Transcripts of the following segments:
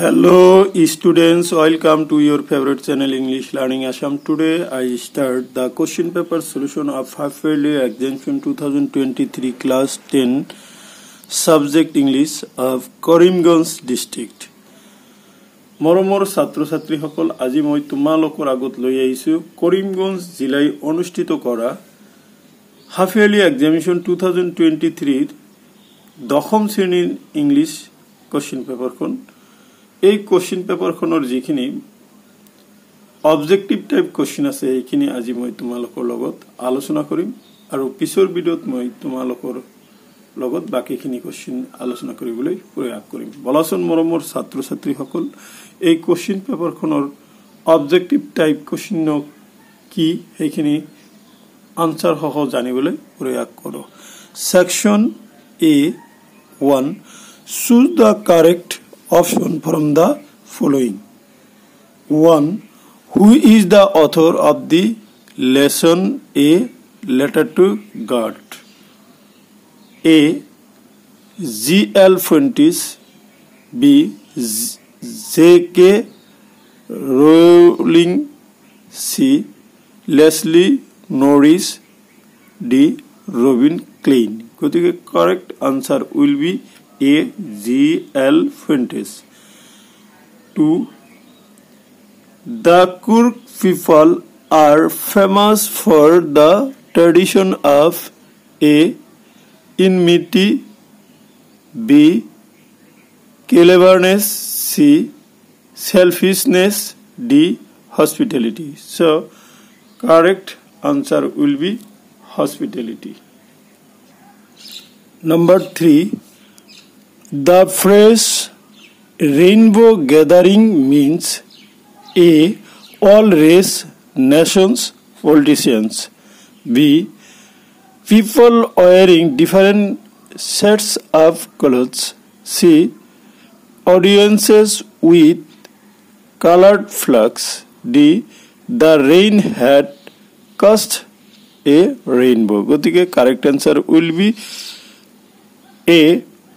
Hello students, welcome to your favorite channel English Learning Assam. Today I start the question paper solution of half yearly exemption 2023 class 10 subject English of Karimganj district. মৰমৰ ছাত্ৰ ছাত্ৰীসকল আজি মই তোমালোকৰ আগত লৈ আহিছোঁ কৰিমগঞ্জ জিলাই অনুষ্ঠিত কৰা half yearly examination two thousand twenty থ্ৰীৰ দশম শ্ৰেণীৰ ইংলিছ কুৱেশ্যন পেপাৰখন এই কুৱেশ্যন পেপাৰখনৰ যিখিনি অবজেক্টিভ টাইপ কুৱেশ্যন আছে সেইখিনি আজি মই তোমালোকৰ লগত আলোচনা কৰিম আৰু পিছৰ ভিডিঅ'ত মই তোমালোকৰ লগত বাকীখিনি কুৱেশ্যন আলোচনা কৰিবলৈ প্ৰয়াস কৰিম বলাচোন মৰমৰ ছাত্ৰ ছাত্ৰীসকল এই কুৱেশ্যন পেপাৰখনৰ অবজেক্টিভ টাইপ কুৱেশ্যন কি সেইখিনি আনচাৰ সহ জানিবলৈ প্ৰয়াস কৰোঁ section A one choose the correct option from the following 1 who is the author of the lesson a letter to god a g l fuentes b j k rowling c leslie norris d robin klein গতিকে correct answer will be A. G. L. Fuentes. 2. The Coorg people are famous for the tradition of A. Enmity B. Cleverness C. Selfishness D. Hospitality. So, correct answer will be hospitality. Number 3 the phrase rainbow gathering means A. All race, nations, politicians. B. People wearing different sets of clothes. C. Audiences with colored flags. D. The rain had cast a rainbow. গতিকে correct answer will be A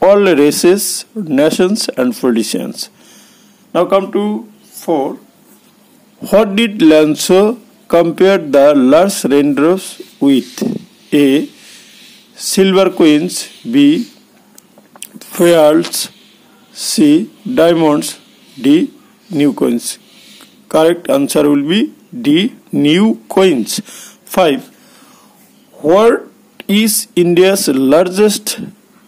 all races, nations, and traditions. Now come to 4. What did Lencho compare the large raindrops with? A. Silver coins. B. Pearls. C. Diamonds. D. New coins. Correct answer will be D. New coins. 5. What is India's largest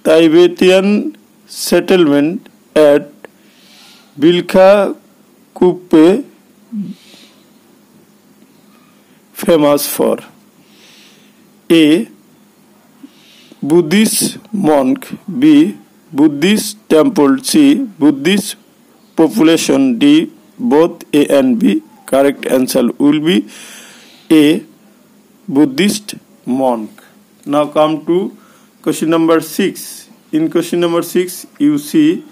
Tibetan settlement at Bilka Kuppe famous for A. Buddhist monk B. Buddhist temple C. Buddhist population D. Both A and B. Correct answer will be A. Buddhist monk. Now come to Question number 6. In question number 6, you see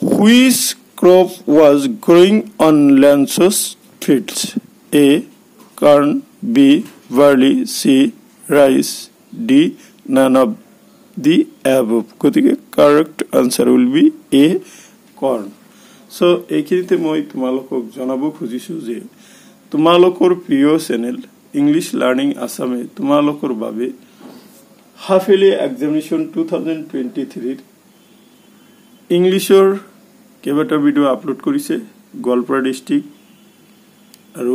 which crop was growing on Lance's fields? A. Corn. B. Barley. C. Rice. D. None of the above. গতিকে correct answer will be A কৰ্ণ চ' এইখিনিতে মই তোমালোকক জনাব খুজিছোঁ যে তোমালোকৰ প্ৰিয় চেনেল ইংলিছ লাৰ্ণিং আছামে তোমালোকৰ বাবে half yearly examination two thousand twenty থ্ৰীৰ ইংলিছৰ কেইবাটাও ভিডিঅ' আপলোড কৰিছে গোৱালপাৰা ডিষ্ট্ৰিক্ট আৰু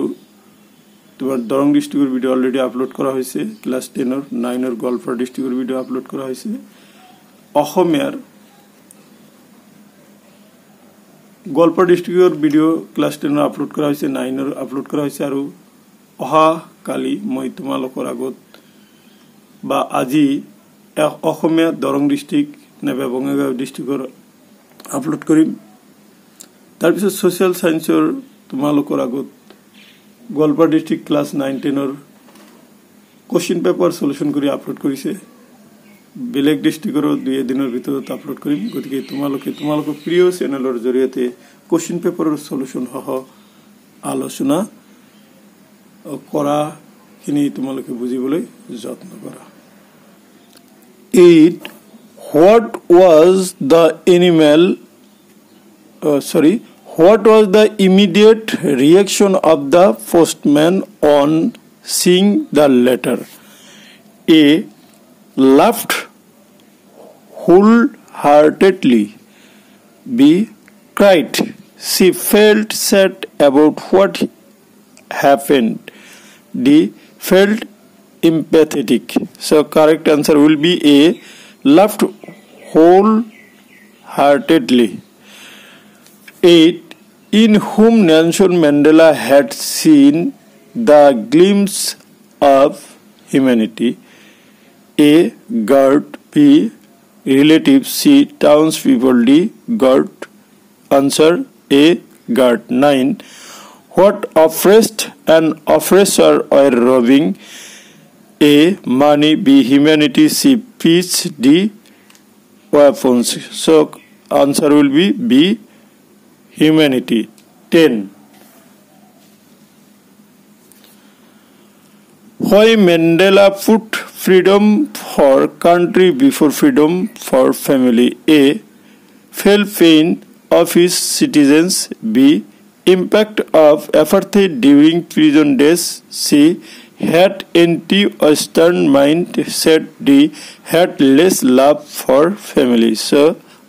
তোমাৰ দৰং ডিষ্ট্ৰিক্টৰ ভিডিঅ' অলৰেডি আপলোড কৰা হৈছে ক্লাছ টেনৰ নাইনৰ গোৱালপাৰা ডিষ্ট্ৰিক্টৰ ভিডিঅ' আপলোড কৰা হৈছে। অসমীয়াৰ গোৱালপাৰা ডিষ্ট্ৰিক্টৰ ভিডিঅ' ক্লাছ টেনৰ আপলোড কৰা হৈছে নাইনৰ আপলোড কৰা হৈছে আৰু অহা কালি মই তোমালোকৰ আগত বা আজি অসমীয়া দৰং ডিষ্ট্ৰিক্ট নাইবা বঙাইগাঁও ডিষ্ট্ৰিক্টৰ আপলোড কৰিম। তাৰপিছত ছ'চিয়েল ছায়েন্সৰ তোমালোকৰ আগত গোৱালপাৰ ডিষ্ট্ৰিক্ট ক্লাছ নাইন টেনৰ কুৱেশ্যন পেপাৰ চলিউশ্যন কৰি আপলোড কৰিছে। বেলেগ ডিষ্ট্ৰিক্টৰো দুই এদিনৰ ভিতৰত আপলোড কৰিম। গতিকে তোমালোকে তোমালোকৰ প্ৰিয় চেনেলৰ জৰিয়তে কুৱেশ্যন পেপাৰৰ চলিউশ্যনসহ আলোচনা কৰাখিনি তোমালোকে বুজিবলৈ যত্ন কৰা। 8. What was the animal uh, sorry what was the immediate reaction of the postman on seeing the letter? A. Laughed wholeheartedly. B. Cried. She felt sad about what happened. D. Felt empathetic so correct answer will be a laughed wholeheartedly 8 in whom Nelson Mandela had seen the glimpse of humanity. A. God. B. Relative. C. Townspeople. D. God. Answer A. God. 9. What oppressed and oppressor were robbing? A. Money. B. Humanity. C. Peace. D. Weapons. So answer will be B humanity 10 why mandela put freedom for country before freedom for family a felt pain of his citizens b impact of apartheid during prison days c had anti-western mind said d had less love for family so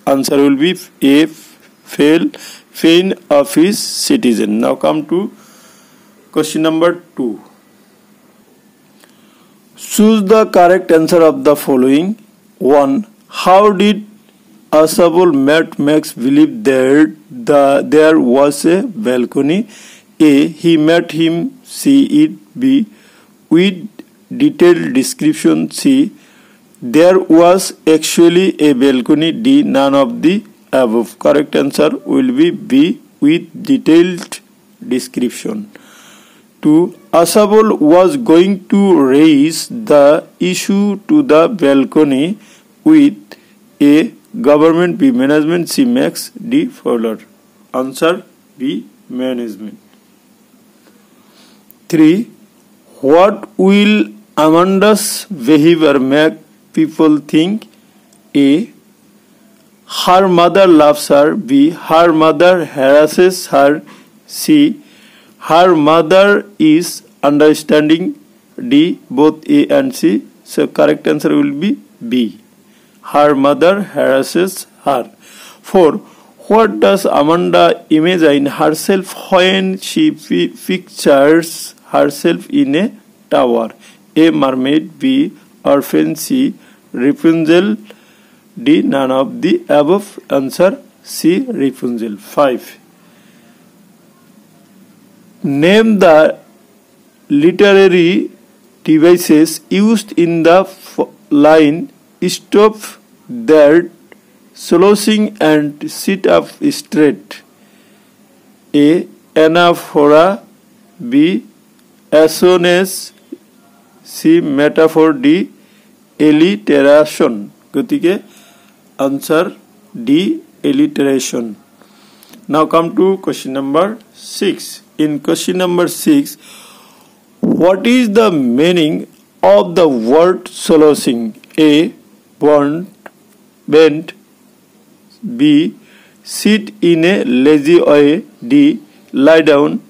answer will be a fail pain of his citizen. Now come to question number 2. Choose the correct answer of the following. 1. How did Ausable met Max believe that the, there was a balcony? A. He met him. C. It. B. With detailed description. C. There was actually a balcony. D. None of the above. Correct answer will be B with detailed description. 2. Ausable was going to raise the issue to the balcony with A. Government B. Management C. Max D. Fowler. Answer B. Management. 3. What will Amanda's behavior make people think? A her mother loves her. B. Her mother harasses her. C. Her mother is understanding. D. Both A and C. So correct answer will be B. Her mother harasses her. 4. What does Amanda imagine herself when she pictures herself in a tower? A. Mermaid. B. Orphan. C. Rapunzel. D. None of the above. Answer C. Rapunzel. 5. Name the literary devices used in the line Stop that slouching and sit up straight. A. Anaphora. B. Assonance. C. Metaphor. D. Alliteration. গতিকে Answer D. Alliteration. Now come to question number 6. In question number 6, what is the meaning of the word solacing? A. Bond, bent. B. Sit in a lazy way. D. Lie down.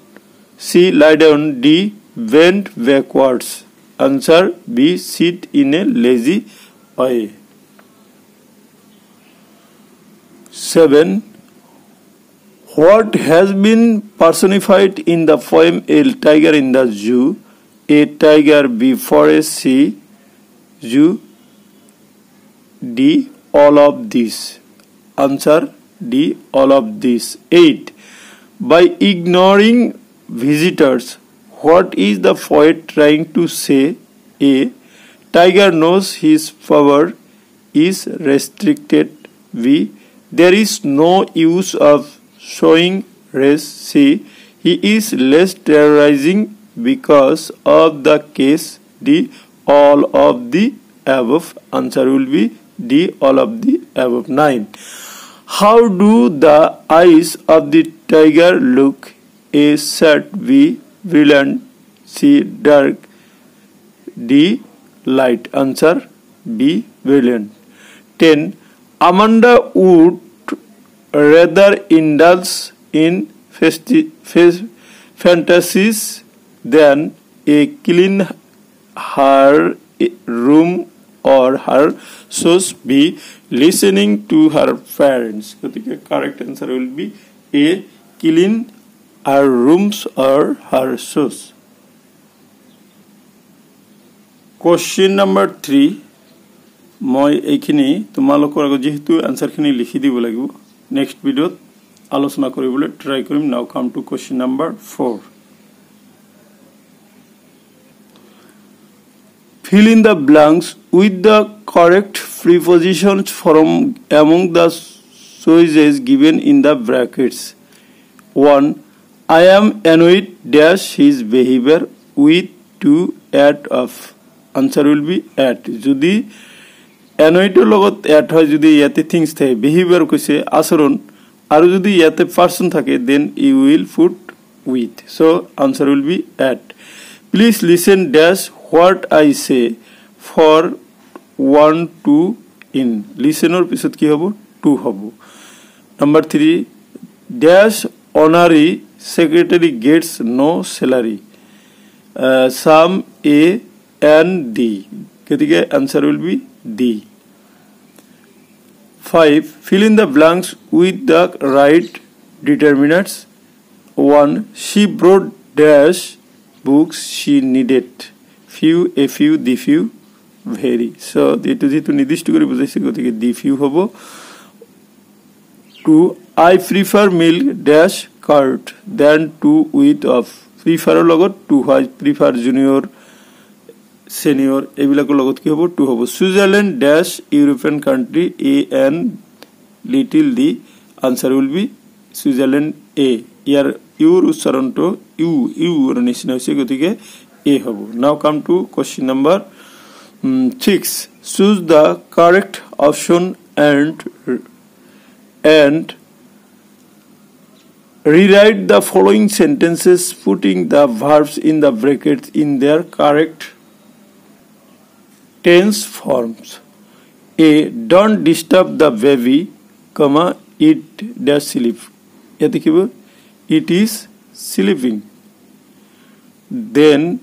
C. Lie down. D. Bend backwards. Answer B. Sit in a lazy way. 7. What has been personified in the poem A Tiger in the Zoo? A tiger before a sea, zoo, D. All of this. Answer D. All of this. 8. By ignoring visitors, what is the poet trying to say? A. Tiger knows his power is restricted. B there is no use of showing race. See, he is less terrorizing because of the case D. All of the above. Answer will be D. All of the above. 9. How do the eyes of the tiger look? A. Sad. B villain C. Dark D. Light Answer B. villain. 10. Amanda would rather indulge in fantasies than a clean her room or her shows be listening to her parents. So the correct answer will be a clean her rooms or her shoes question number 3 মই এইখিনি তোমালোকৰ আগত যিহেতু এনচাৰখিনি লিখি দিব লাগিব next ভিডিঅ'ত আলোচনা কৰিবলৈ try Karim now come to question number for fill in the blanks with the correct prepositions from among the choices given in the brackets 1 i am annoyed dash his behavior with to add of answer will be at যদি এনয়টোৰ লগত add হয় যদি ইয়াতে things থাকে behaviour কৈছে আচৰণ আৰু যদি ইয়াতে পাৰ্চন থাকে then you will food with so' answer will be at please listen dash what I say for one two in লিচেনৰ পিছত কি হ'ব? টু হ'ব। Number three dash honorary secretary gets no salary. Uh, sum A and D. ketike answer will be D. 5. Fill in the blanks with the right determinants. 1. She brought dash books she needed. Few, a few, the few, very. So, the to যেহেতু নির্দিষ্ট করে বোঝাইছে গতিকে the few hobo 2 i prefer milk dash cart then to with of প্ৰিফাৰৰ লগত to হয় prefer junior senior এইবিলাকৰ লগত কি হ'ব? টু হ'ব। Switzerland dash European country a an little the answer will be Switzerland a ইয়াৰ ইউৰ উচ্চাৰণটো ইউ ইউৰ নিচিনা হৈছে, গতিকে এ হ'ব। Now come to question number six choose the correct option and and rewrite the following sentences putting the verbs in the brackets in their correct tense forms. A. Don't disturb the baby, comma, it does sleep. It is sleeping. Then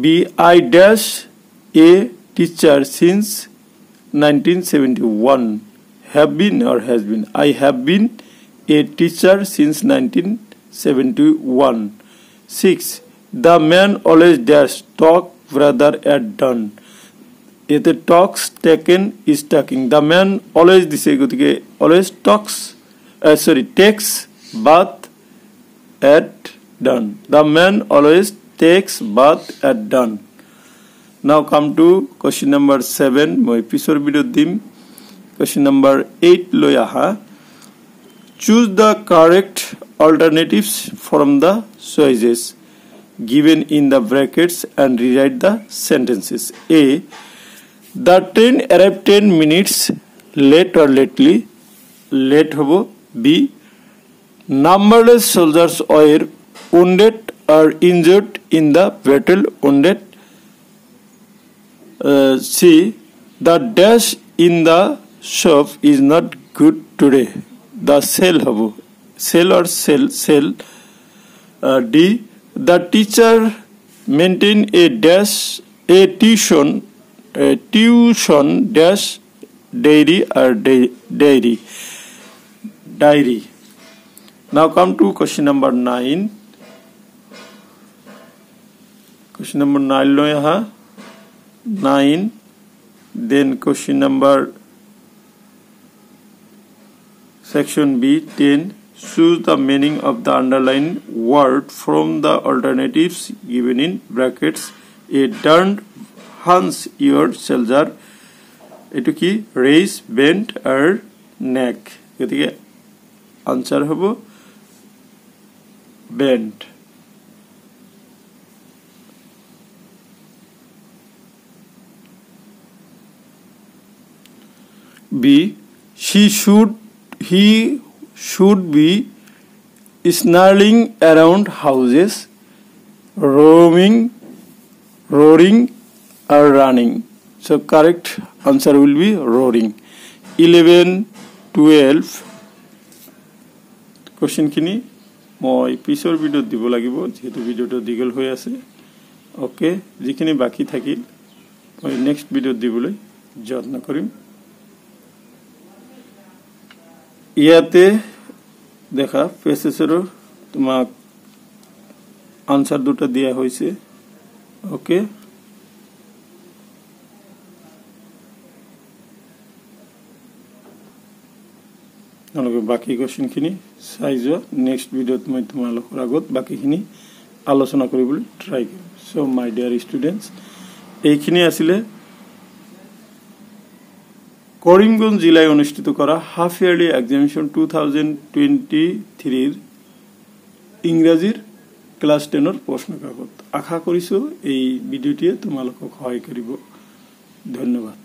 B. I dash a teacher since 1971. Have been or has been. I have been a teacher since 1971. 6. The man always dash talk rather at done. এতে talks taken is talking the man always দিছে গতিকে always talks sorry takes bath at done the man always takes bath at done now come to question number seven মই পিছৰ ভিডিঅ'ত দিম question number eight লৈ আহা choose the correct alternatives from the choices given in the brackets and rewrite the sentences. A. The train arrived 10 minutes late or lately. Late hobo. B. Numberless soldiers were wounded or injured in the battle. Wounded. Uh, C. The dash in the shop is not good today. The cell hub cell or cell cell D, the teacher maintain a dash, a tuition tuition dash dairy or dairy, diary. Now come to question number nine. Question number nine लो यहाँ। Nine, then question number section b 10 choose the meaning of the underlined word from the alternatives given in brackets a turned hands your চেলজাৰ এইটো কি raise bento আৰু নেক গতিকে answer হ'ব bent be she should he should be snarling around houses roaming roaring are running. So correct answer will be roaring. 11, 12, কুৱেশ্যনখিনি মই পিছৰ ভিডিঅ'ত দিব লাগিব যিহেতু ভিডিঅ'টো দীঘল হৈ আছে অ'কে যিখিনি বাকী থাকিল মই নেক্সট ভিডিঅ'ত দিবলৈ যত্ন কৰিম ইয়াতে দেখা পেচেছৰো তোমাক আনচাৰ দুটা দিয়া হৈছে অ'কে তোমালোকে বাকী কুৱেশ্যনখিনি চাই যোৱা। নেক্সট ভিডিঅ'ত মই তোমালোকৰ আগত বাকীখিনি আলোচনা কৰিবলৈ ট্ৰাই কৰিম। চ' মাই ডিয়াৰ ষ্টুডেণ্টছ এইখিনি আছিলে করিমগঞ্জ জেলায় অনুষ্ঠিত করা half yearly examination two thousand ইংরাজির class টেনের প্রশ্ন কাগজ। আশা কৰিছোঁ এই ভিডিঅ'টিয়ে তোমালোকক সহায় কৰিব ধন্যবাদ।